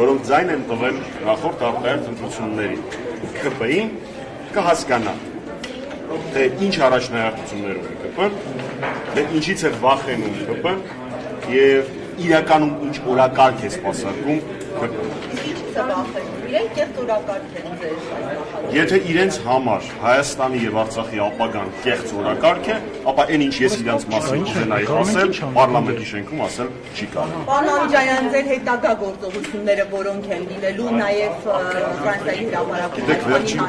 որոնք ձայն են տվել նախորդ արտահերթ ընտրություններին։ ԿՊ-ին կհասկանա թե ինչ առաջնահերթություններ ունի ԿՊ-ն, թե ինչից է վախենում ԿՊ-ն եւ իրականում ինչ օրակարգ է սպասարկում ԿՊ-ն վախենում։ Իրենք կեղծ օրակարգ են ձեր Եթե իրենց համար Հայաստանի եւ Արցախի ապագան կեղծ օրակարգ է, ապա այն ինչ ես իրենց մասին կուզենայի ասել, parlamenti շենքում ասել չի կարող։ Պարոն Անջայան, ձեր հետագա գործողությունները որոնք են լինելու նաեւ Ֆրանսիայի հրապարակում Գիտեք, վերջին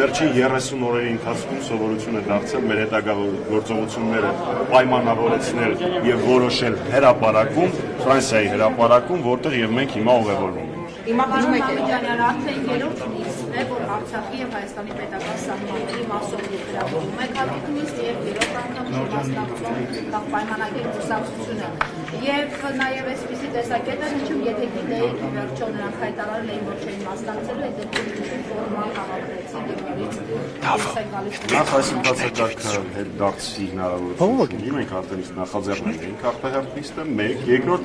վերջին 30 օրերի ընթացքում սովորություն է դարձել մեր հետագա գործողությունները պայմանավորեցնել եւ որոշել հրապարակում, Ֆրանսիայի հրապարակում, որտեղ եւ մենք հիմա ուղևորվում ենք։ Հիմա հիշում եք Ջանյանը արդեն երրորդ նիստն է, որ Արցախի եւ Հայաստանի պետական սահմանների մասով գրավորում է քարտուղարից եւ երրորդ անգամ մասնակցում կամ պայմանագիր ծուսակցությունը։ Եվ նաեւ այսպիսի տեսակետ է հնչում, եթե գիտեիք վերջո նրանք հայտարարել էին, որ չէին մասնակցելու, այդ դեպքում ֆորմալ համակրեցին եւ նորից Նախ այս ընթացակարգը հետ դարձի հնարավորություն մենք արդեն նախաձեռնել էինք արտահերթ լիստը, մեկ, երկրորդ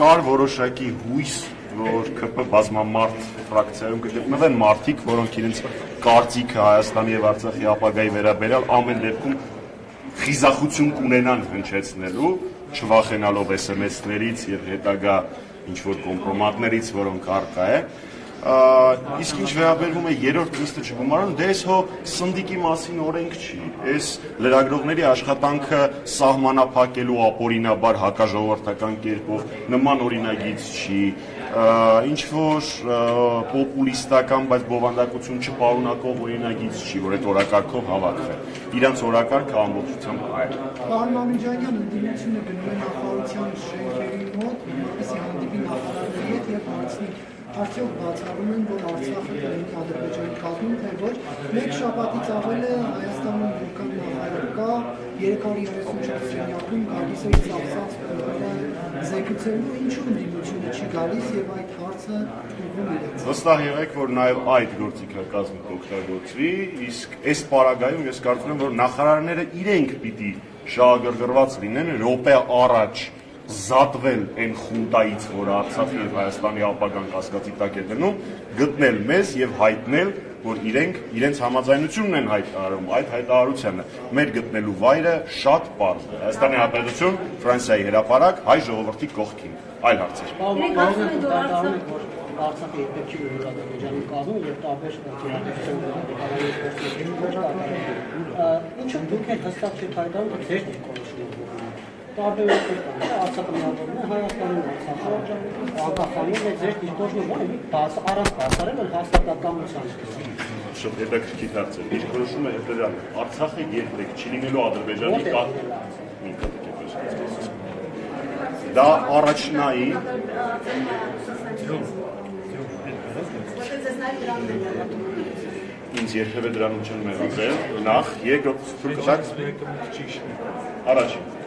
կար որոշակի հույս որ ԿՊ բազմամարդ ֆրակցիայում կգտնվեն մարդիկ, որոնք իրենց կարծիքը Հայաստանի եւ Արցախի ապագայի վերաբերյալ ամեն դեպքում խիզախություն կունենան հնչեցնելու, չվախենալով SMS-ներից եւ հետագա ինչ որ կոմպրոմատներից, որոնք արկա է, իսկ ինչ վերաբերվում է երրորդ նիստը չգումարան, դե այս հո սնդիկի մասին օրենք չի։ Այս լրագրողների աշխատանքը սահմանափակելու ապօրինաբար հակաժողովրդական կերպով նման օրինագիծ չի ինչ որ պոպուլիստական, բայց բովանդակություն չպարունակող օրինագիծ չի, որ այդ օրակարգով հավաքվեն։ Իրանց օրակարգը ամբողջությամբ այլ։ Պարոն Մամիջանյան, ընդդիմությունը գնում է նախարարության շենքերի մոտ, որպեսզի հանդիպի նախարարների հետ եւ հարցնի արդյոք բացառում են, որ Արցախը կլինի Ադրբեջանի կազմում, թե ոչ։ Մեկ շաբաթից ավել է Հայաստանում որքան նախարար կա, 334 սենյակում գալիս է ծախսած զեկուցելու ինչու ընդդիմությունը չի գալիս եւ այդ հարցը ուղղում իրենց։ Վստահ եղեք, որ նաեւ այդ գործիքակազմը կօգտագործվի, իսկ այս պարագայում ես կարծում եմ, որ նախարարները իրենք պիտի շահագրգռված լինեն րոպե առաջ զատվել այն խունտայից, որ Արցախի եւ Հայաստանի ապագան կասկածի տակ է դնում, գտնել մեզ եւ հայտնել, որ իրենք իրենց համաձայնությունն են հայտարարում այդ հայտարարությանը։ Մեր գտնելու վայրը շատ པարզ է։ Հայաստանի Հանրապետություն, Ֆրանսիայի հրապարակ, հայ ժողովրդի կողքին։ Այլ հարցեր։ Արցախի երբեք չի որ Ադրբեջանի կազմում եւ տարբեր ճարտարապետությունների ինչու դուք եք հստակ որ ձեր դիրքորոշումը տարբերակներ կան։ Արցախը միավորվում է Հայաստանին, Արցախը անկախանում է ձեր դիտորդը բաց առանց բացառել որ հաստատակամության շատ հետաքրքիր հարց է։ Ինչ որոշում է հետեւյալ Արցախը երբեք չի լինելու Ադրբեջանի կա Դա առաջնայի ինձ երբևէ դրանում չեն մեղադրել նախ երկրորդ առաջին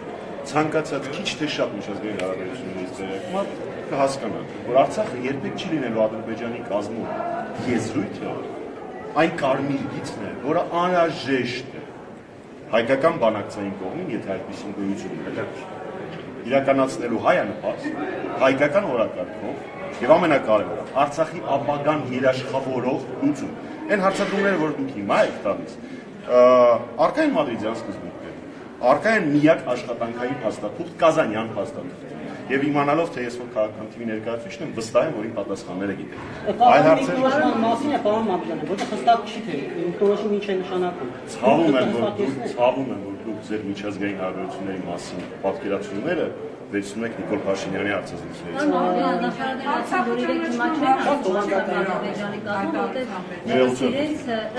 ցանկացած քիչ թե շատ միջազգային հարաբերություններից տեղեկման կհասկանան, որ Արցախը երբեք չի լինելու Ադրբեջանի կազմում եզրույթը, այն կարմիր գիծն է, որը անհրաժեշտ է հայկական բանակցային կողմին, եթե այդպեսին գոյություն ունենա, իրականացնելու հայանպաստ հայկական օրակարգով եւ ամենակարևորը Արցախի ապագան երաշխավորող լուծում։ Այն հարցադրումները, որ դուք հիմա եք տալիս, արկային մադրիդյան սկզբում Արկա են միակ աշխատանքային հաստատում Կազանյան հաստատում։ Եվ իմանալով թե ես որ քաղաքական թիմի ներկայացուցիչն եմ, վստահ եմ, որ իմ պատասխանները գիտեմ։ Այլ հարցեր մասին է, պարոն Մամիկյանը, որտեղ հստակ չի թե ինքնորոշում ինչ է նշանակում։ Ցավում եմ, որ դուք ցավում եմ, որ դուք ձեր միջազգային հարաբերությունների մասին պատկերացումները վերցնում եք Նիկոլ Փաշինյանի արծազրույցներից։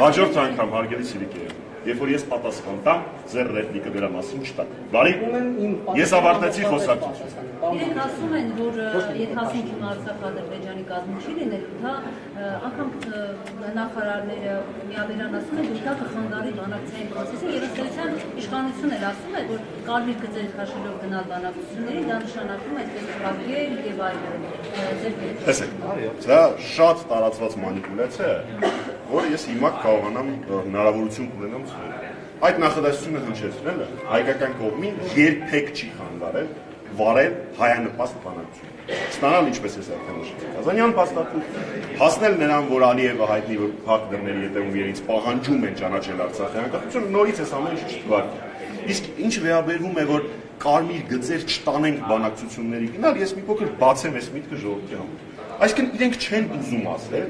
Հաջորդ անգամ հարգելի Սիրիկեև երբ որ ես պատասխան տամ, ձեր ռեպլիկը դրա մասին չտաք։ Բարի։ Ես ավարտեցի խոսակցությունը։ Իրենք ասում են, որ եթե ասենք Արցախ-Ադրբեջանի կազմում չի լինելու, դա անգամ նախարարները միաբերան ասում են, որ դա կխանգարի բանակցային process-ը եւ ըստեյության իշխանությունն էլ ասում է, որ կարմիր գծեր քաշելով գնալ բանակցությունների, դա նշանակում է այսպես փակել եւ այլն։ Տեսեք, դա շատ տարածված մանիպուլյացիա է, որը ես հիմա կարողանամ հնարավորություն ունենամ ցույց այդ նախադասությունը հնչեցնելը հայկական կողմին երբեք չի խանգարել վարել հայանպաստ բանակցություն ստանալ ինչպես ես արդեն նշեցի Կազանյան փաստաթուղթ հասնել նրան որ Ալիևը հայտնի որ փակ դռների հետևում իրենց պահանջում են ճանաչել Արցախի անկախությունը նորից էս ամեն ինչ չթվարկի իսկ ինչ վերաբերվում է որ կարմիր գծեր չտանենք բանակցությունների գնալ ես մի փոքր բացեմ այս միտքը ժողովրդի համար այսինքն իրենք չեն ուզում ասել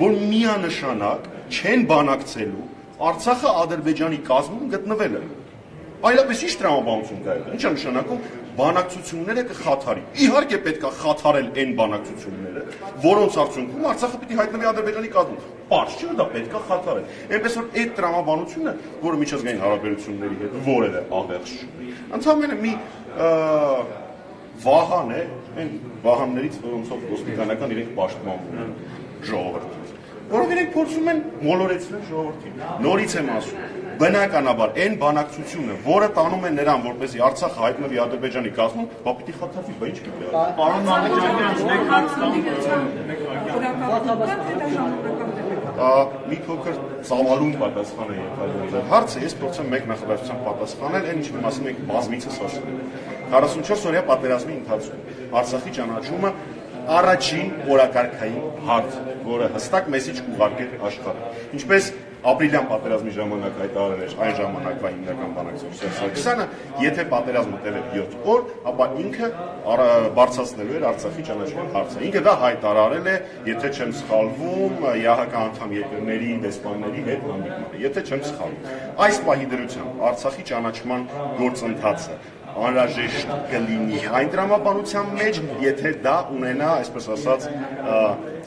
որ միանշանակ չեն բանակցելու Արցախը Ադրբեջանի կազմում գտնվելը այլապես ի՞նչ տրամաբանություն կա եղել։ Ինչ է նշանակում բանակցությունները կխաթարի։ Իհարկե պետքա խաթարել այն բանակցությունները, որոնց արդյունքում Արցախը պիտի հայտնվի Ադրբեջանի կազմում։ Պարզ չէ, դա պետքա խաթարել։ Այնպես որ այդ տրամաբանությունը, որը միջազգային հարաբերությունների հետ որևէ աղեղս չունի, ընդհանրապես մի վահան է, այն վահաններից, որոնցով ոստիկանական իրենք պաշտպանվում են ժողովրդից որով իրենք փորձում են մոլորեցնել ժողովրդին։ Նորից եմ ասում, բնականաբար այն բանակցությունը, որը տանում է նրան, որպեսզի Արցախը հայտնվի Ադրբեջանի կազմում, բա պիտի խաթարվի, բա ինչ կգա։ Պարոն Մամեջանյան, մեկ հարց մի փոքր ծավալուն պատասխան է եկել։ Հարցը ես փորձեմ մեկ նախադասությամբ պատասխանել, այն ինչի մասին մենք բազմիցս ասել ենք։ 44 օրյա պատերազմի ընթացքում Արցախի ճանաչումը առաջին օրակարգային հարց, որը հստակ մեսիջ կուղարկեր աշխարհը։ Ինչպես ապրիլյան պատերազմի ժամանակ հայտարարել էր այն ժամանակվա հիմնական բանակցող Սերժ Սարգսյանը, եթե պատերազմը տևեր 7 օր, ապա ինքը բարձրացնելու էր Արցախի ճանաչման հարցը։ Ինքը դա հայտարարել է, եթե չեմ սխալվում, ՀՀԿ անդամ երկրների դեսպանների հետ հանդիպմանը, եթե չեմ սխալվում։ Այս պահի դրությամբ Արցախի ճանաչման գործընթացը անհրաժեշտ կլինի այն դրամաբանության մեջ, եթե դա ունենա, այսպես ասած,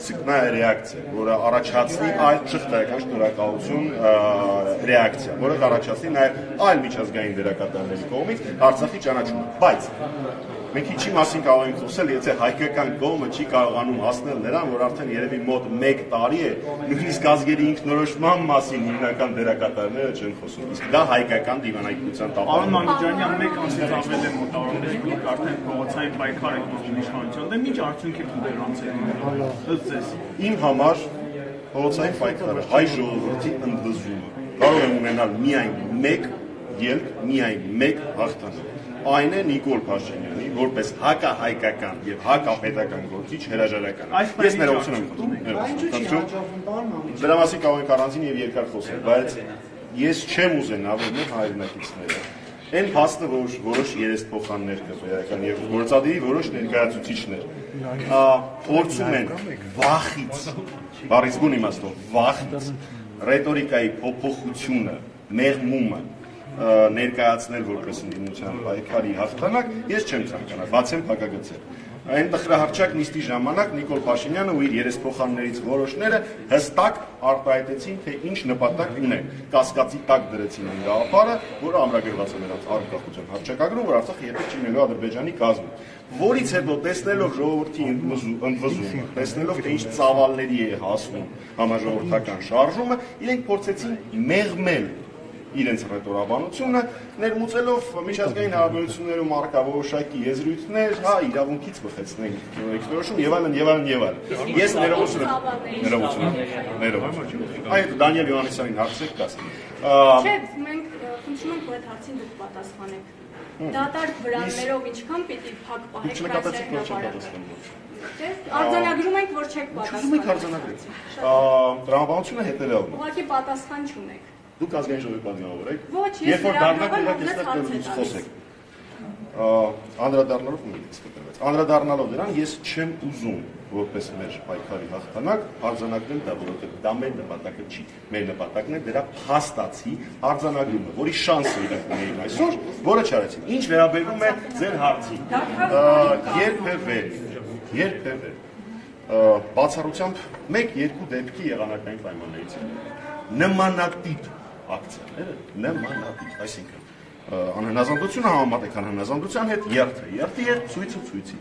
սիգնալ ռեակցիա, որը առաջացնի այլ շղթայական շնորհակալություն ռեակցիա, որը առաջացնի նաև այլ միջազգային դերակատարների կողմից Արցախի ճանաչումը։ Բայց Մենք ինչի մասին կարող ենք խոսել, եթե հայկական կողմը չի կարողանում հասնել նրան, որ արդեն երևի մոտ 1 տարի է, նույնիսկ ազգերի ինքնորոշման մասին հիմնական դերակատարները չեն խոսում։ Իսկ դա հայկական դիվանագիտության տապալում է։ Արոն Մամեջանյան, մեկ ամսից ավել է մոտավորապես դուք արդեն փողոցային պայքար եք գործում իշխանության դեմ, ինչ արդյունքի կդրանցեք։ Ըստ ձեզ։ Իմ համար փողոցային պայքարը հայ ժողովրդի ընդվզումը կարող է ունենալ միայն մեկ ելք, միայն մեկ հաղթանակ այն է Նիկոլ Փաշինյանի որպես հակահայկական եւ հակապետական գործիչ հրաժարական։ Ես ներողություն եմ խնդրում։ Դրա մասին կարող ենք առանձին եւ երկար խոսել, բայց ես չեմ ուզենա, որ մեր հայրենակիցները այն փաստը, որ որոշ երեսփոխաններ կրական եւ գործադիրի որոշ ներկայացուցիչներ փորձում են վախից, բառից բուն իմաստով, վախից ռետորիկայի փոփոխությունը, մեղմումը ներկայացնել որպես ընդդիմության պայքարի հաղթանակ, ես չեմ ցանկանա, բացեմ փակագծեր։ Այն տխրահարճակ նիստի ժամանակ Նիկոլ Փաշինյանը ու իր երեսփոխաններից որոշները հստակ արտահայտեցին, թե ինչ նպատակ ունեն։ Կասկածի տակ դրեցին այն գաղափարը, որը ամրագրված է նրանց անկախության հռչակագրում, որ Արցախը երբեք չի լինելու Ադրբեջանի կազմում որից հետո տեսնելով ժողովրդի ընդվզումը, տեսնելով թե ինչ ծավալների է հասնում համաժողովրդական շարժումը, իրենք փորձեցին մեղմել իրենց ռետորաբանությունը, ներմուծելով միջազգային հարաբերություններում արկա որոշակի եզրույթներ, հա, իրավունքից բխեցնենք ինքնորոշում եւ այլն եւ այլն եւ այլն։ Ես ներողություն եմ, ներողություն եմ, ներողություն։ Այդ Դանիել Յովանեսյանին հարցեք կաս։ Չէ, մենք խնդրում ենք, որ այդ հարցին դուք պատասխանեք։ Դատարկ վրաններով ինչքան պիտի փակ պահեք չեմ պատասխանում։ Արձանագրում ենք, որ չեք պատասխանում։ Ուզում եք արձանագրել։ Տրամաբանությունը հետևյալն է։ Ուղղակի պատասխան չունեք։ Դուք ազգային ժողովի պատգամավոր եք։ Ոչ, ես հարց դեռ եմ խոսեք։ Անդրադառնալով ունից կտրվեց։ Անդրադառնալով դրան ես չեմ ուզում որպես մեր պայքարի հաղթանակ արձանագրել դա, որովհետև դա մեր նպատակը չի։ Մեր նպատակն է դրա փաստացի արձանագրումը, որի շանսը իրենք ունեին այսօր, որը չարեցին։ Ինչ վերաբերում է ձեր հարցին։ Երբևէ, երբևէ բացառությամբ 1-2 դեպքի եղանակային պայմաններից նմանատիպ ակցիաները նմանատիպ, այսինքն անհնազանդությունը համեմատեք անհնազանդության հետ երթը, երթի հետ ցույցը ցույցի։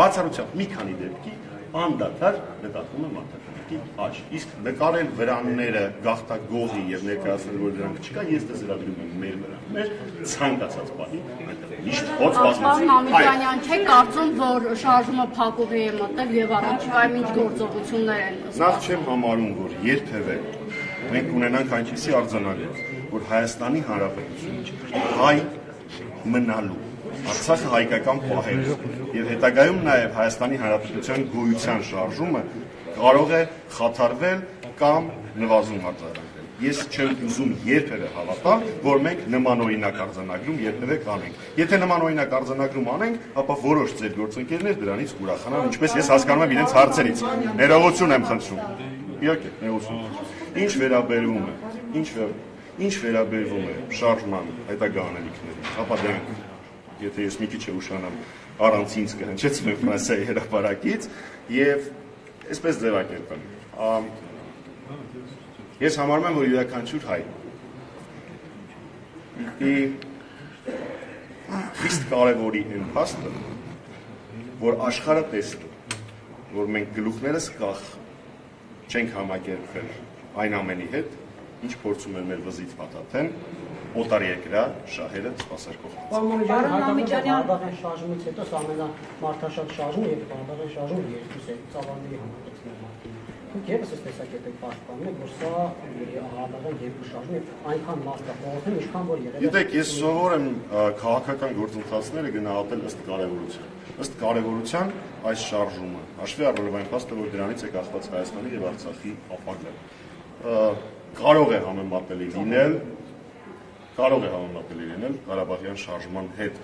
Բացառությամբ մի քանի դեպքի անդադար նկատվում է մարդակամքի աճ։ Իսկ նկարել վրանները գախտագողի եւ ներկայացնել որ դրանք չկա, ես դա զրագրում եմ մեր վրա։ Մեր ցանկացած բանի այնտեղ միշտ հոց բազմացի։ Մամիկյանյան, չէ՞ կարծում, որ շարժումը փակուղի է մտել եւ առաջիկայում ինչ գործողություններ են Նախ չեմ համարում, որ երբևէ մենք ունենանք այնպիսի արձանագրում, որ Հայաստանի Հանրապետությունը հայ մնալու Արցախը հայկական պահել եւ հետագայում նաեւ Հայաստանի Հանրապետության գոյության շարժումը կարող է խաթարվել կամ նվազում արձանագրել։ Ես չեմ ուզում երբևէ հավատալ, որ մենք նմանօրինակ արձանագրում երբևէ կանենք։ Եթե նմանօրինակ արձանագրում անենք, ապա որոշ ձեր գործընկերներ դրանից կուրախանան, ինչպես ես հասկանում եմ իրենց հարցերից։ Ներողություն եմ խնդրում։ Իհարկե, ներողություն։ Ինչ վերաբերվում է, ինչ վեր, ինչ վերաբերվում է շարժման հետագա անելիքներին, ապա դրանք եթե ես մի քիչ ուշանամ առանց ինձ կհնչեցնեմ Ֆրանսիայի հրապարակից եւ այսպես ձևակերպեմ Ես համարում եմ, որ յուրաքանչյուր հայ պիտի խիստ կարևորի այն փաստը, որ աշխարհը տեսնի, որ մենք գլուխներս կախ չենք համակերպվել այն ամենի հետ, ինչ փորձում են մեր վզից պատաթեն, օտար երկրա շահերը սпасարկող։ Պարոն Ամիջանյան, բաղեն շարժումից հետո սա ամենամարտաշատ շարժում եւ բաղեն շարժում երկուսը ծավալների համատեղման դուք եւս այս տեսակետ եք պաշտպանում եք որ սա ահաբաղը երկու շարժում եւ այնքան մաստ է փոխվում ինչքան որ եղել է Գիտեք ես սովոր եմ քաղաքական գործընթացները գնահատել ըստ կարևորության ըստ կարևորության այս շարժումը հաշվի առնելով այն փաստը որ դրանից է կախված Հայաստանի եւ Արցախի ապագան Կարող է համեմատելի լինել, կարող է համեմատելի լինել Ղարաբաղյան շարժման հետ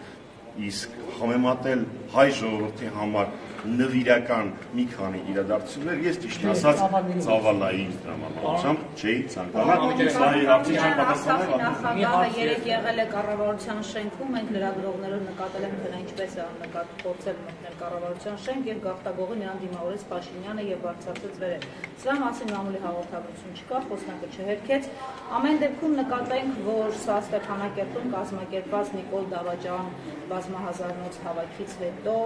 իսկ համեմատել հայ ժողովրդի համար նվիրական մի քանի իրադարձություններ ես ճիշտ ասած ծավալային դրամատուրգությամբ չէի ցանկանա սայի հարցի չեմ պատասխանել նախագահը երեք եղել է կառավարության շենքում մենք լրագրողներով նկատել ենք թե ինչպես է նկատ փորձել մտնել կառավարության շենք եւ գաղտագողը նրան դիմավորեց Փաշինյանը եւ բարձրացրեց վերել սրա մասին մամուլի հաղորդագրություն չկա խոսնակը չհերքեց ամեն դեպքում նկատենք որ սա Ստեփանակերտում կազմակերպված Նիկոլ Դավաճան բազմահազարնոց հավաքից հետո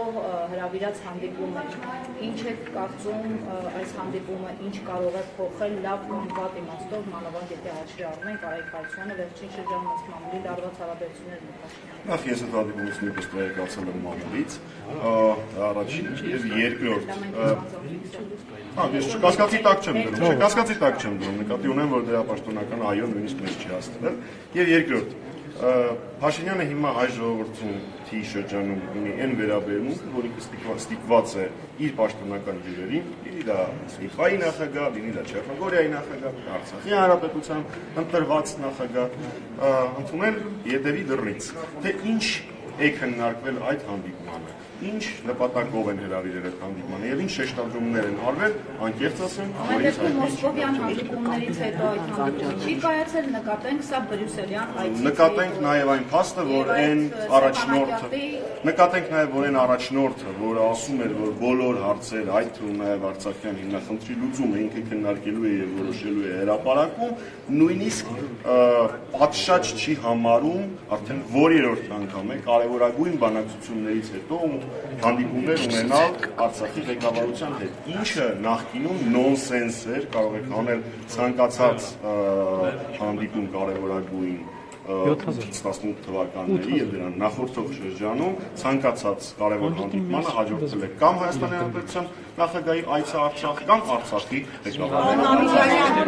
հրավիրած հանդիպում է։ Ինչ է կարծում այս հանդիպումը, ինչ կարող է փոխել լավ կամ վատ իմաստով, մանավանդ եթե հաշվի առնենք Արայք Հարությունյանը վերջին շրջանում մամուլի լարված հարաբերություններն են։ Նախ ես այդ հանդիպումից նույնպես տեղեկացել եմ մամուլից, առաջին եւ երկրորդ Հա, ես կասկածի տակ չեմ դնում, չէ, կասկածի տակ չեմ դնում, նկատի ունեմ, որ դրա պաշտոնական այո նույնիսկ մեզ չի հասցնել։ Եվ երկրորդ, Փաշինյանը հիմա այ ժողովրդում թի շրջանում ունի այն վերաբերմունքը, որ ինքը ստիպված է իր պաշտոնական ջուրերին, լինի դա Սիփայի նախագահ, լինի դա Չեռնոգորիայի նախագահ, Արցախի հանրապետության ընտրված նախագահ, ընդունել յետևի դռնից։ Թե ինչ է քննարկվել այդ հանդիպմանը ինչ նպատակով են հրավիրել այդ հանդիպմանը եւ ինչ շեշտադրումներ են արվել, անկեղծ ասեմ, դեպքում Մոսկովյան հանդիպումներից հետո այդ հանդիպումը չի կայացել, նկատենք սա բրյուսելյան այցի։ Նկատենք նաեւ այն փաստը, որ այն առաջնորդը նկատենք նաեւ որ այն առաջնորդը, որը ասում էր, որ բոլոր հարցերը, այդ թվում նաեւ Արցախյան հիմնախնդրի լուծումը ինքը քննարկելու է եւ որոշելու է հրապարակում, նույնիսկ պատշաճ չի համարում արդեն որերորդ անգամ է կարևորագույն բանակցություններից հետո հանդիպումներ ունենալ Արցախի ղեկավարության հետ, ինչը նախկինում նոնսենս էր, կարող եք անել ցանկացած հանդիպում կարևորագույն 18 թվականների եւ դրան նախորդող շրջանում ցանկացած կարևոր հանդիպմանը հաջորդել է կամ Հայաստանի Հանրապետության նախագահի այցը Արցախ կամ Արցախի ղեկավարության։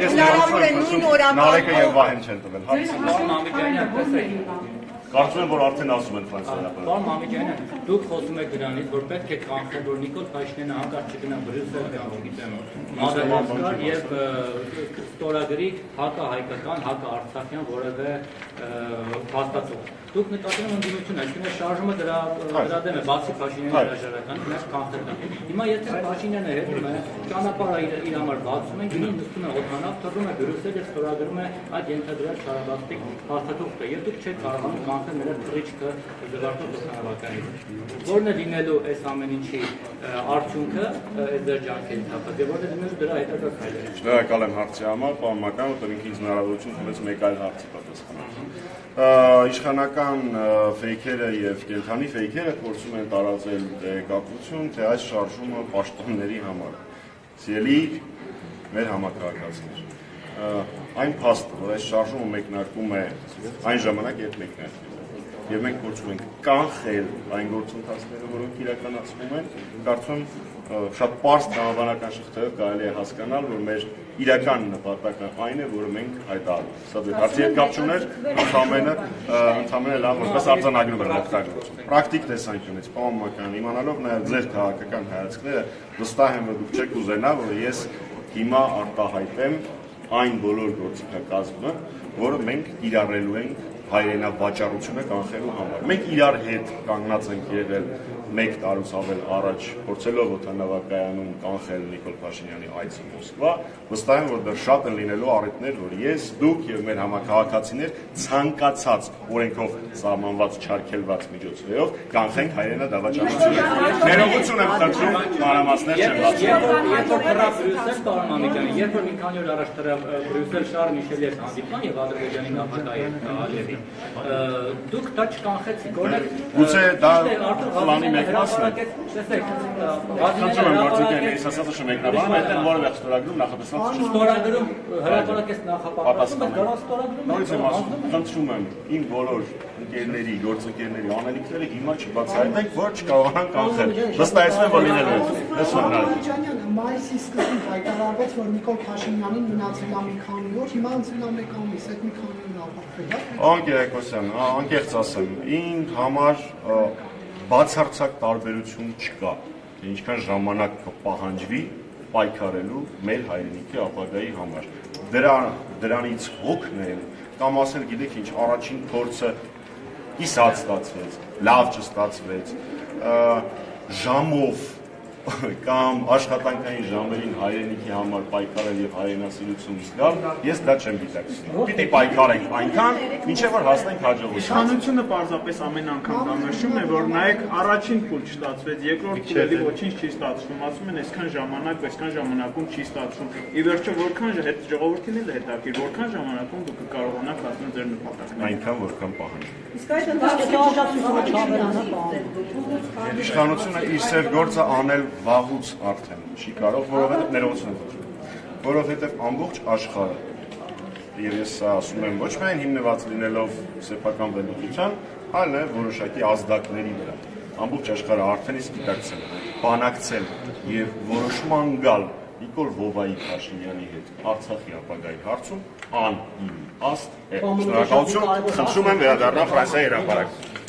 Ես Նարեկը եւ Վահեն չեն տվել։ Հարցը Կարծում եմ, որ արդեն ասում են ֆրանսիական։ Պարոն Մամիկյանյան, դուք խոսում եք դրանից, որ պետք է կանխել, որ Նիկոլ Փաշինյանը հանկարծ չգնա Բրյուսել կամ չգիտեմ, Մադագասկար եւ ստորագրի հակահայկական, հակաարցախյան որևէ փաստացող դուք նկատում եք ընդդիմություն, այսինքն շարժումը դրա դրա դեմ է, բացի Փաշինյանի հրաժարական, մեր կանխելն։ Հիմա եթե Փաշինյանը հետում է, ճանապարհը իր, իր համար բացում են, գինին նստում է օթանավ, թռնում է Բրյուսել եւ ստորագրում է այդ ենթադրյալ շարաբաստիկ փաստաթուղթը, եւ դուք չեք կարողանում կանխել նրա թռիչքը զվարթող օթանավականից։ Որն է լինելու այս ամեն ինչի արդյունքը այս ձեր ջանքերի թափած եւ որն է լինելու դրա հետագա քայլերը։ Շնորհակալ եմ հարցի համար, պարոն Մական, որ ինքնին հնարավորություն տվեց մեկ այլ հարցի պատասխանել իշխանական ֆեյքերը եւ կենթանի ֆեյքերը փորձում են տարածել տեղեկատվություն, թե այս շարժումը պաշտոնների համար։ Սիրելի մեր համակարգացիներ, այն փաստը, որ այս շարժումը մեկնարկում է այն ժամանակ, երբ մեկնարկել է եւ մենք փորձում ենք կանխել այն գործընթացները, որոնք իրականացվում են, կարծում շատ པարզ տրամաբանական շղթայով կարելի է հասկանալ, որ մեր իրական նպատակը այն է, որը մենք հայտարարում։ Սա դե հարցի հետ կապ չուներ, ընդամենը ընդամենը լավ որպես արձանագրում էր օգտագործում։ Պրակտիկ տեսանկյունից, պայմանական իմանալով նաև ձեր քաղաքական հայացքները, վստահ եմ, որ դուք չեք ուզենա, որ ես հիմա արտահայտեմ այն բոլոր գործիքակազմը, որը մենք իրարելու ենք հայրենավաճառությունը կանխելու համար։ Մենք իրար հետ կանգնած ենք եղել 1 տարուց ավել առաջ փորձելով օթանավակայանում կանխել Նիկոլ Փաշինյանի այցը Մոսկվա, վստահ եմ, որ դեռ շատ են լինելու առիթներ, որ ես, դուք եւ մեր համակարգացիներ ցանկացած օրենքով սահմանված չարգելված միջոցներով կանխենք հայրենա դավաճանությունը։ Ներողություն եմ խնդրում, մանրամասներ չեմ բացում։ որ թռա Բրյուսել, պարոն Մամիկյան, երբ որ մի քանի օր առաջ թռա Բրյուսել Շարլ Միշելի հետ հանդիպման եւ Ադրբեջանի նախագահի հետ Ալիևի, դուք դա չկանխեցիք, օրինակ Գուցե դա պլանի մեկ մասն է։ Խնդրում եմ գործիքներ, ես ասացի շմեկնաբանում, այդտեղ որևէ ստորագրում նախատեսված չի։ Ստորագրում հրապարակես նախապատասխանում, գարան ստորագրում։ Նորից եմ ասում, խնդրում եմ իմ բոլոր ընկերների, գործընկերների անելիքները հիմա չբացահայտենք, որ չկարողանան կանխել։ Վստահեցնում եմ, որ լինելու է։ Լսում եք։ Մայիսի սկզբին հայտարարվեց, որ Նիկոլ Փաշինյանին մնացել է մի քանի օր, հիմա անցել է մեկ ամիս, այդ մի քանի Անկեր Եկոսյան, անկեղծ ասեմ, իմ համար բացարձակ տարբերություն չկա։ Ինչքան ժամանակ կպահանջվի պայքարելու մեր հայրենիքի ապագայի համար։ Դրա դրանից հոգնել կամ ասել գիտեք ինչ, առաջին փորձը կիսած ստացվեց, լավ չստացվեց, ժամով կամ աշխատանքային ժամերին հայրենիքի համար պայքարել եւ հայրենասիրություն զգալ, ես դա չեմ դիտակցում։ Պիտի պայքարենք այնքան, մինչեւ որ հասնենք հաջողության։ Իշխանությունը պարզապես ամեն անգամ դա նշում է, որ նայեք առաջին փուլ չստացվեց, երկրորդ փուլի ոչինչ չի ստացվում, ասում են այսքան ժամանակ, այսքան ժամանակում չի ստացվում։ Ի վերջո որքան հետ ժողովրդին էլ հետաքրիր, որքան ժամանակում դուք կարողանաք հասնել ձեր նպատակին։ Այնքան որքան պահանջ։ Իսկ այդ ընդհանրապես Իշխանությունը իր սև գործը անել վաղուց արդեն չի կարող, որովհետև ներողություն եմ խնդրում, որովհետև ամբողջ աշխարհը եւ ես սա ասում եմ ոչ միայն հիմնված լինելով սեփական վերլուծության, այլ նաեւ որոշակի ազդակների վրա։ Ամբողջ աշխարհը արդեն իսկ դիտակցել, բանակցել եւ որոշման գալ Նիկոլ Վովայի Փաշինյանի հետ Արցախի ապագայի հարցում ան իմ աստ է։ Շնորհակալություն, խնդրում եմ վերադառնալ Ֆրանսիայի հրապարակ։